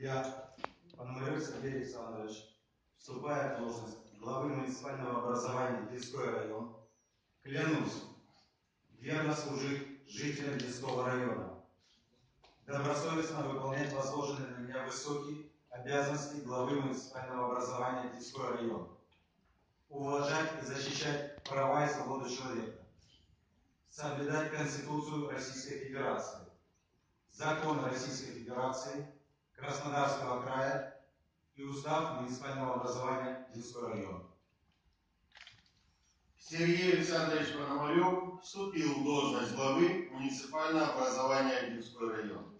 Я, Пономарев Сергей Александрович, вступая в должность главы муниципального образования Динской район, клянусь верно служить жителям Динского района, добросовестно выполнять возложенные на меня высокие обязанности главы муниципального образования Динской район, уважать и защищать права и свободы человека, соблюдать Конституцию Российской Федерации, закон Российской Федерации, Краснодарского края и устав муниципального образования Динской район. Сергей Александрович Пономарев вступил в должность главы муниципального образования Одинской район.